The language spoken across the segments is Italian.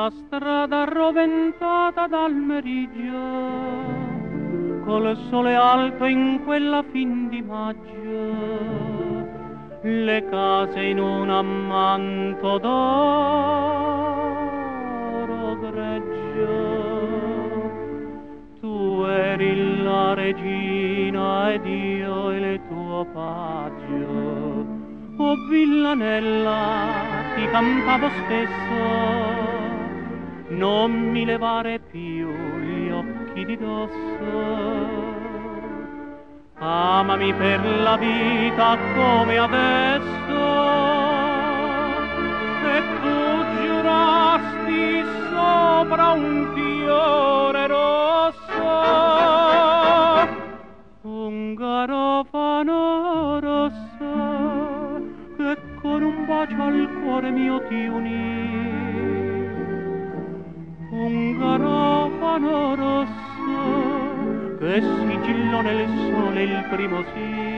La strada roventata dal meriggio, col sole alto in quella fin di maggio, le case in un ammanto d'oro greggio. Tu eri la regina ed io il tuo paggio. O villanella, ti cantavo spesso non mi levare più gli occhi di dosso. Amami per la vita come adesso, e tu giurasti sopra un fiore rosso, un garofano rosso, che con un bacio al cuore mio ti unì un garofano rosso che sigillò nel sole il primo sì.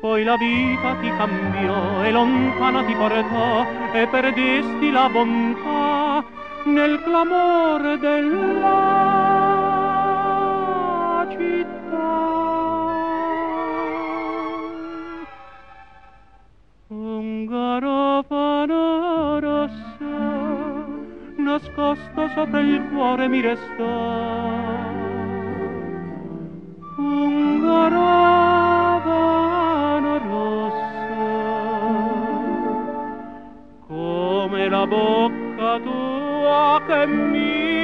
Poi la vita ti cambiò e lontana ti portò e perdesti la bontà nel clamore della città. Nascosto sopra il cuore mi restò. Un garavano rosso come la bocca tua che mi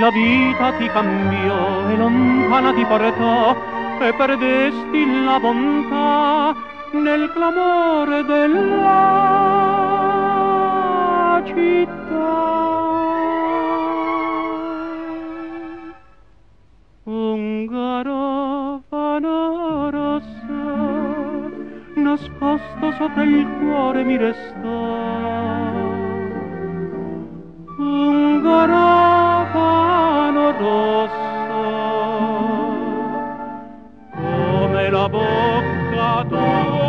la vita ti cambiò e lontana ti portò e perdesti la bontà nel clamore della città. Un garofano rosso nascosto sopra il cuore mi restò. Come